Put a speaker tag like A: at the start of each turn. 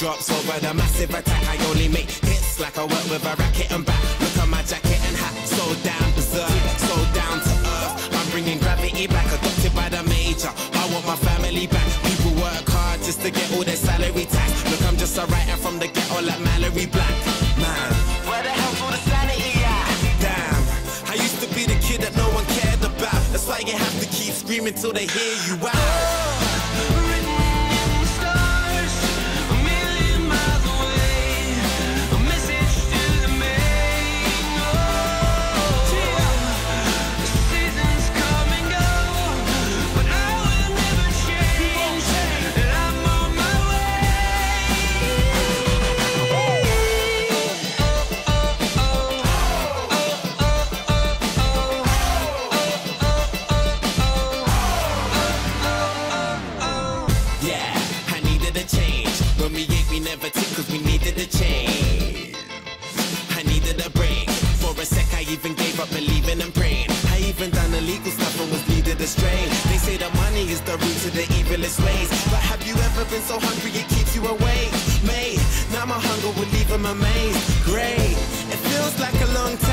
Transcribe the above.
A: teardrops over the massive attack. I only make hits like I work with a racket and back. Look at my jacket and hat, so down berserk, so down to earth. I'm bringing gravity back, adopted by the major. I want my family back. People work hard just to get all their salary tax. Look, I'm just a writer from the ghetto like Mallory Black. Man, where the hell's all the sanity at? Damn, I used to be the kid that no one cared about. That's why you have to keep screaming till they hear you out. Cause we needed a change. I needed a break. For a sec, I even gave up believing and praying. I even done illegal stuff and was needed astray. They say that money is the root to the evilest ways. But have you ever been so hungry it keeps you awake? Mate, now my hunger will leave them amazed. Great, it feels like a long time